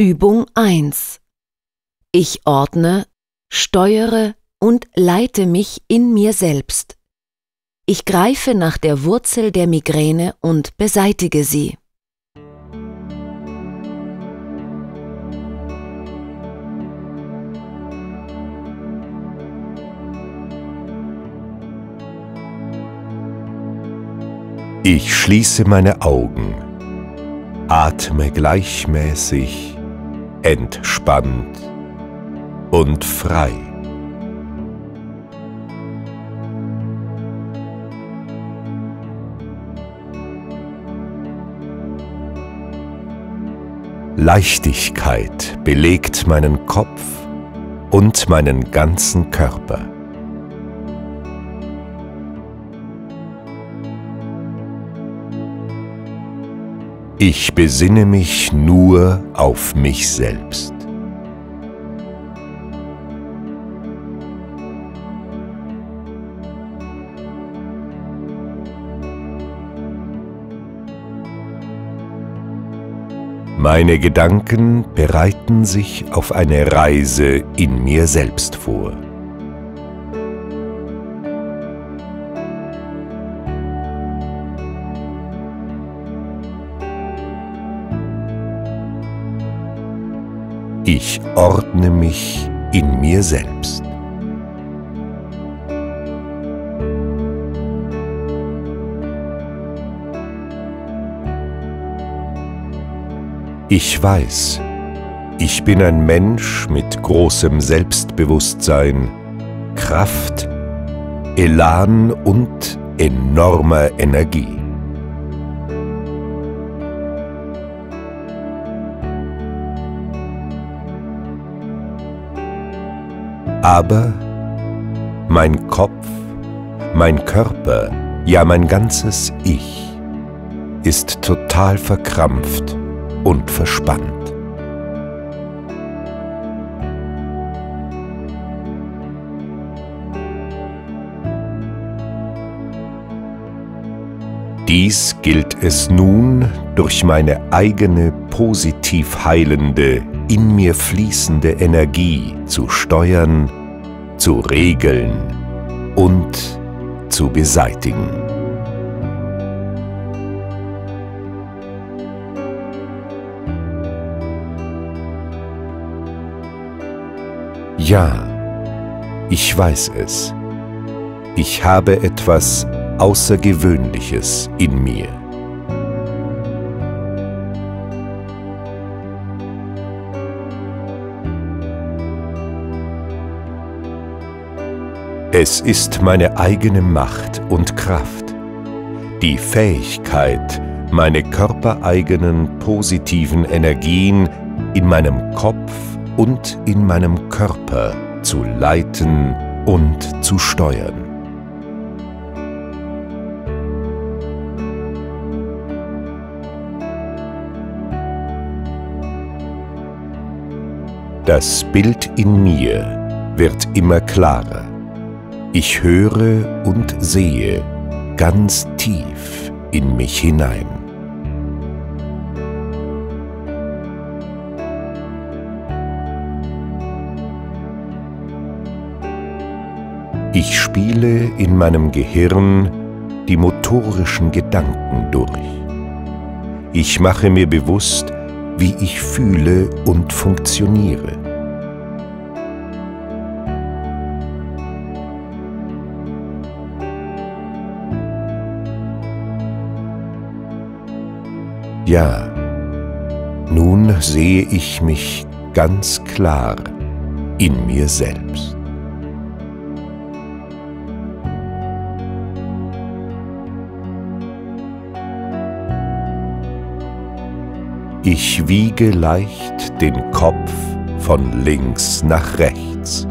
Übung 1 Ich ordne, steuere und leite mich in mir selbst. Ich greife nach der Wurzel der Migräne und beseitige sie. Ich schließe meine Augen, atme gleichmäßig, entspannt und frei. Leichtigkeit belegt meinen Kopf und meinen ganzen Körper. Ich besinne mich nur auf mich selbst. Meine Gedanken bereiten sich auf eine Reise in mir selbst vor. Ich ordne mich in mir selbst. Ich weiß, ich bin ein Mensch mit großem Selbstbewusstsein, Kraft, Elan und enormer Energie. Aber mein Kopf, mein Körper, ja mein ganzes Ich ist total verkrampft und verspannt. Dies gilt es nun durch meine eigene positiv heilende, in mir fließende Energie zu steuern, zu regeln und zu beseitigen. Ja, ich weiß es. Ich habe etwas Außergewöhnliches in mir. Es ist meine eigene Macht und Kraft, die Fähigkeit, meine körpereigenen positiven Energien in meinem Kopf und in meinem Körper zu leiten und zu steuern. Das Bild in mir wird immer klarer. Ich höre und sehe ganz tief in mich hinein. Ich spiele in meinem Gehirn die motorischen Gedanken durch. Ich mache mir bewusst, wie ich fühle und funktioniere. Ja, nun sehe ich mich ganz klar in mir selbst. Ich wiege leicht den Kopf von links nach rechts.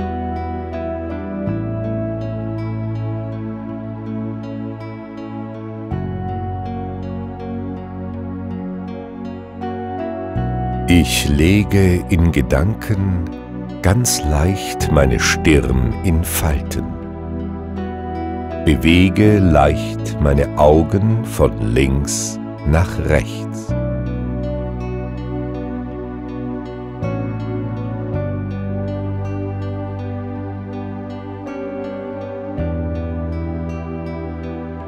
Ich lege in Gedanken ganz leicht meine Stirn in Falten, bewege leicht meine Augen von links nach rechts.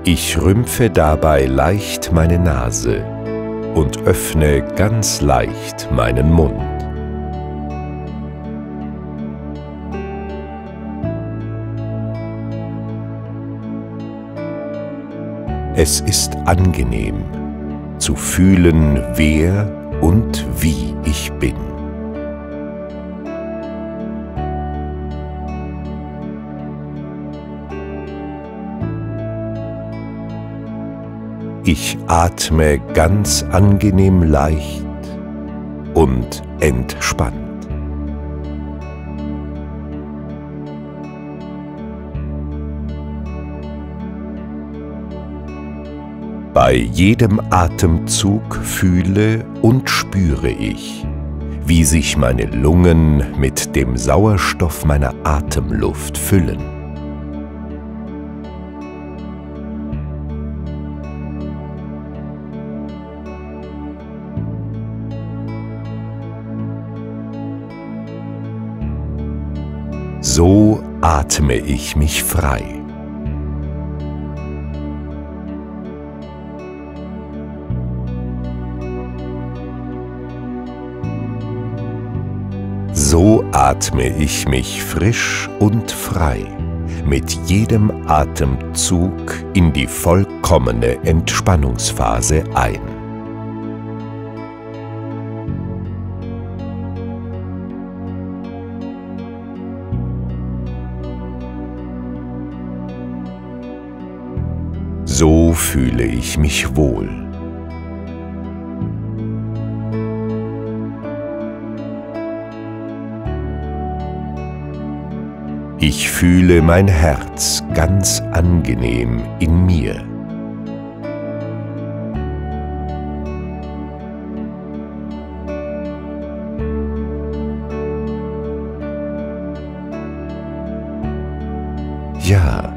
Ich rümpfe dabei leicht meine Nase und öffne ganz leicht meinen Mund. Es ist angenehm zu fühlen, wer und wie ich bin. Ich atme ganz angenehm leicht und entspannt. Bei jedem Atemzug fühle und spüre ich, wie sich meine Lungen mit dem Sauerstoff meiner Atemluft füllen. So atme ich mich frei. So atme ich mich frisch und frei mit jedem Atemzug in die vollkommene Entspannungsphase ein. Fühle ich mich wohl. Ich fühle mein Herz ganz angenehm in mir. Ja,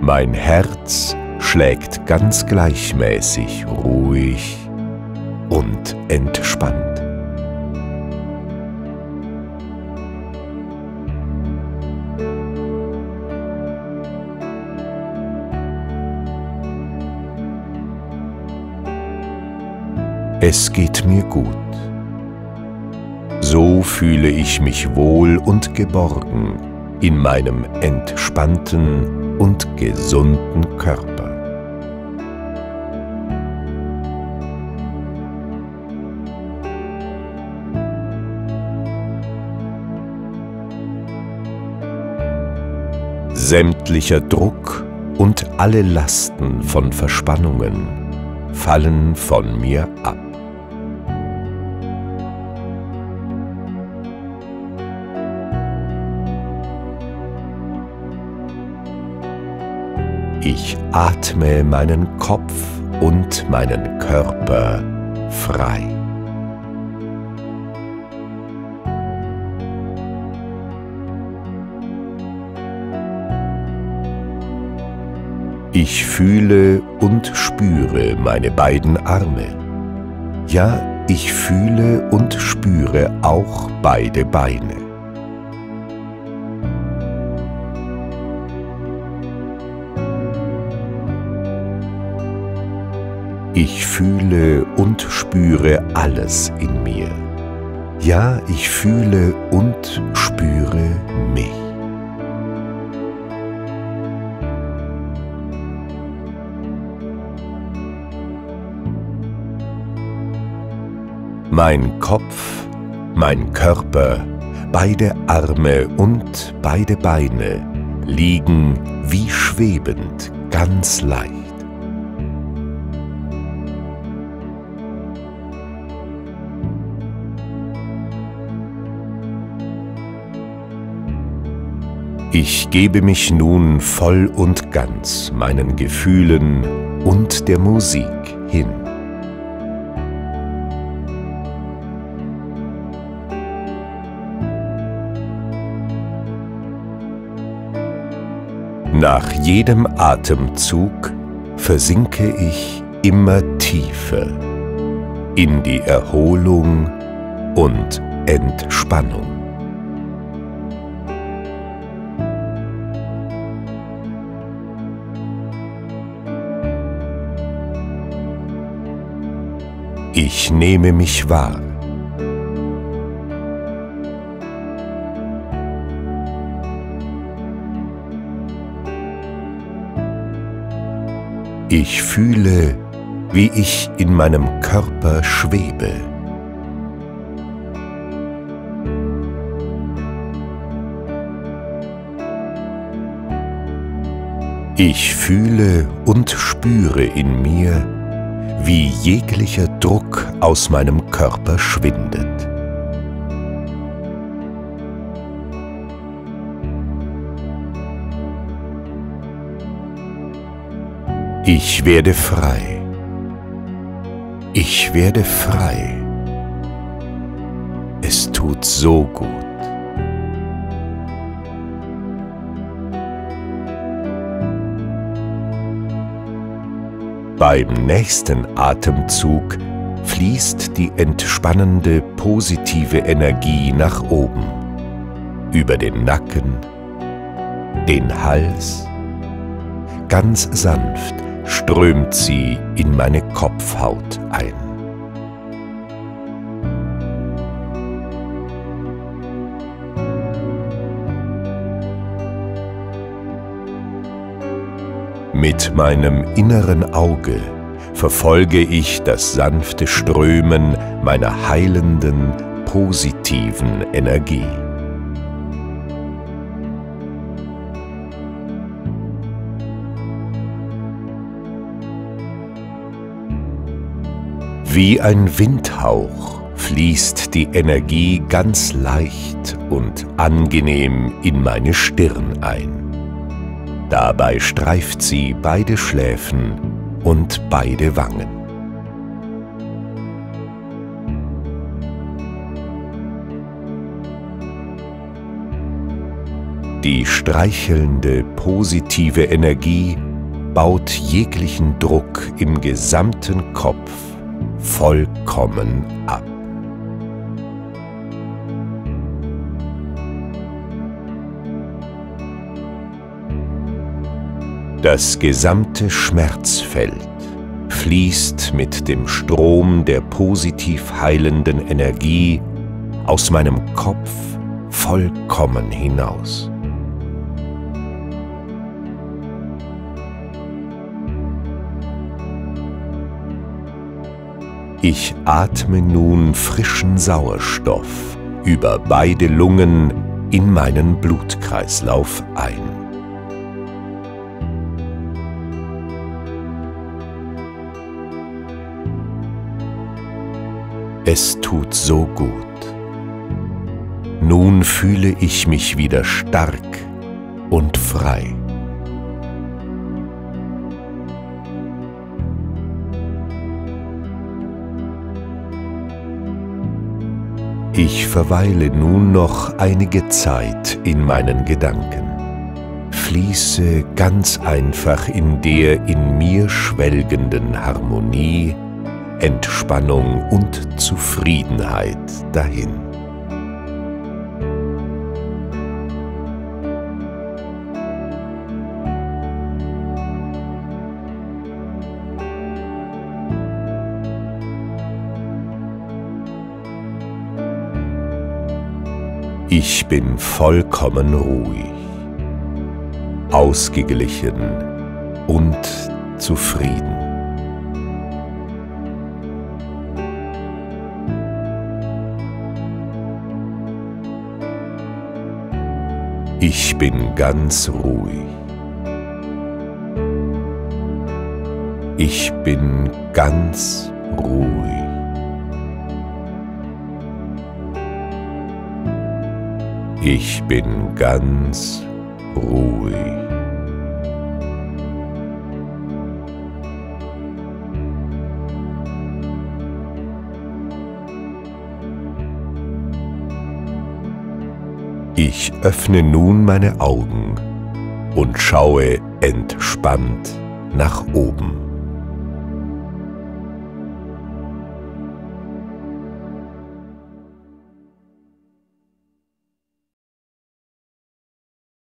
mein Herz schlägt ganz gleichmäßig, ruhig und entspannt. Es geht mir gut. So fühle ich mich wohl und geborgen in meinem entspannten und gesunden Körper. Sämtlicher Druck und alle Lasten von Verspannungen fallen von mir ab. Ich atme meinen Kopf und meinen Körper frei. Ich fühle und spüre meine beiden Arme. Ja, ich fühle und spüre auch beide Beine. Ich fühle und spüre alles in mir. Ja, ich fühle und spüre Mein Kopf, mein Körper, beide Arme und beide Beine liegen wie schwebend ganz leicht. Ich gebe mich nun voll und ganz meinen Gefühlen und der Musik hin. Nach jedem Atemzug versinke ich immer tiefer in die Erholung und Entspannung. Ich nehme mich wahr Ich fühle, wie ich in meinem Körper schwebe. Ich fühle und spüre in mir, wie jeglicher Druck aus meinem Körper schwindet. Ich werde frei. Ich werde frei. Es tut so gut. Beim nächsten Atemzug fließt die entspannende positive Energie nach oben, über den Nacken, den Hals, ganz sanft strömt sie in meine Kopfhaut ein. Mit meinem inneren Auge verfolge ich das sanfte Strömen meiner heilenden, positiven Energie. Wie ein Windhauch fließt die Energie ganz leicht und angenehm in meine Stirn ein. Dabei streift sie beide Schläfen und beide Wangen. Die streichelnde positive Energie baut jeglichen Druck im gesamten Kopf vollkommen ab. Das gesamte Schmerzfeld fließt mit dem Strom der positiv heilenden Energie aus meinem Kopf vollkommen hinaus. Ich atme nun frischen Sauerstoff über beide Lungen in meinen Blutkreislauf ein. Es tut so gut. Nun fühle ich mich wieder stark und frei. Ich verweile nun noch einige Zeit in meinen Gedanken, fließe ganz einfach in der in mir schwelgenden Harmonie, Entspannung und Zufriedenheit dahin. Ich bin vollkommen ruhig, ausgeglichen und zufrieden. Ich bin ganz ruhig. Ich bin ganz ruhig. Ich bin ganz ruhig. Ich öffne nun meine Augen und schaue entspannt nach oben.